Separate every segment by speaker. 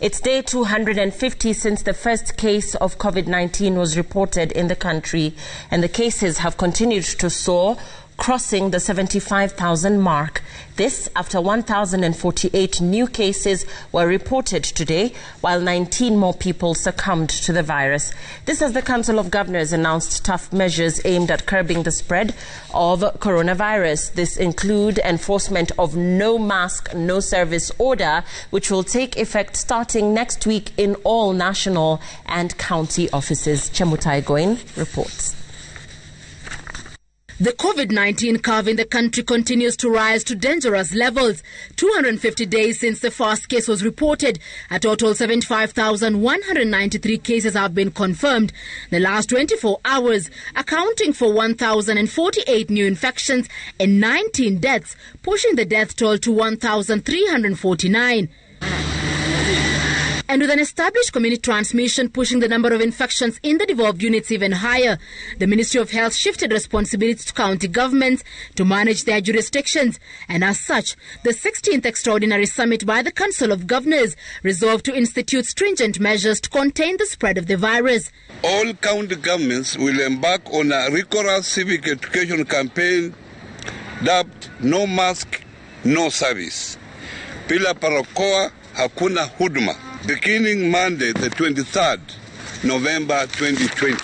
Speaker 1: It's day 250 since the first case of COVID 19 was reported in the country, and the cases have continued to soar, crossing the 75,000 mark. This after 1,048 new cases were reported today, while 19 more people succumbed to the virus. This as the Council of Governors announced tough measures aimed at curbing the spread of coronavirus. This include enforcement of no mask, no service order, which will take effect starting next week in all national and county offices. Chemutai Goin reports.
Speaker 2: The COVID 19 curve in the country continues to rise to dangerous levels. 250 days since the first case was reported, a total 75,193 cases have been confirmed. The last 24 hours, accounting for 1,048 new infections and 19 deaths, pushing the death toll to 1,349. And with an established community transmission pushing the number of infections in the devolved units even higher, the Ministry of Health shifted responsibilities to county governments to manage their jurisdictions. And as such, the 16th Extraordinary Summit by the Council of Governors resolved to institute stringent measures to contain the spread of the virus.
Speaker 3: All county governments will embark on a rigorous civic education campaign dubbed No Mask, No Service. Bila barakoa hakuna huduma beginning Monday, the 23rd November 2020.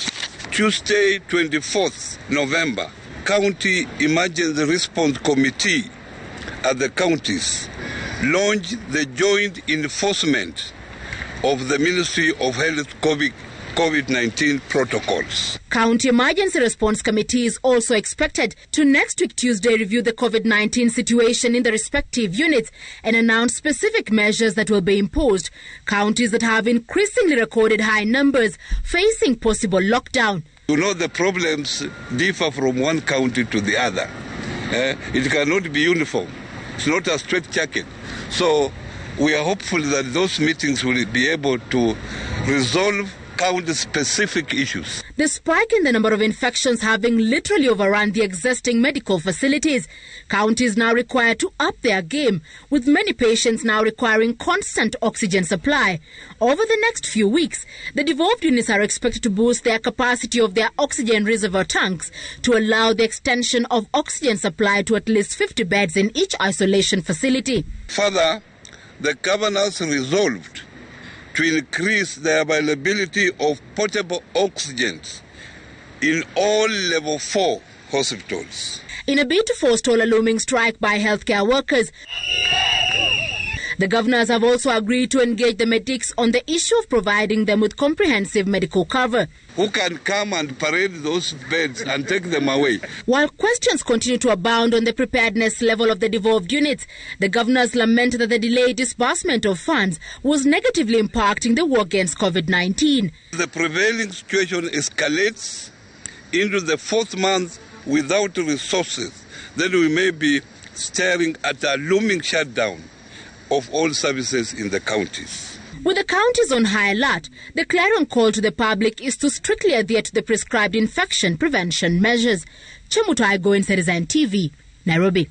Speaker 3: Tuesday, 24th November, County Emergency Response Committee at the counties launched the joint enforcement of the Ministry of Health COVID COVID 19 protocols.
Speaker 2: County Emergency Response Committee is also expected to next week Tuesday review the COVID 19 situation in the respective units and announce specific measures that will be imposed. Counties that have increasingly recorded high numbers facing possible lockdown.
Speaker 3: You know, the problems differ from one county to the other. Uh, it cannot be uniform, it's not a straight jacket. So, we are hopeful that those meetings will be able to resolve county specific issues.
Speaker 2: The spike in the number of infections having literally overrun the existing medical facilities, counties now require to up their game, with many patients now requiring constant oxygen supply. Over the next few weeks, the devolved units are expected to boost their capacity of their oxygen reservoir tanks to allow the extension of oxygen supply to at least 50 beds in each isolation facility.
Speaker 3: Further, the governors resolved to increase the availability of portable oxygen in all level 4 hospitals.
Speaker 2: In a bid to forestall a looming strike by healthcare workers, the governors have also agreed to engage the medics on the issue of providing them with comprehensive medical cover.
Speaker 3: Who can come and parade those beds and take them away?
Speaker 2: While questions continue to abound on the preparedness level of the devolved units, the governors lament that the delayed disbursement of funds was negatively impacting the war against COVID 19.
Speaker 3: The prevailing situation escalates into the fourth month without resources, then we may be staring at a looming shutdown of all services in the counties.
Speaker 2: With the counties on high alert, the clarion call to the public is to strictly adhere to the prescribed infection prevention measures. Chemutai Goin Citizen TV, Nairobi.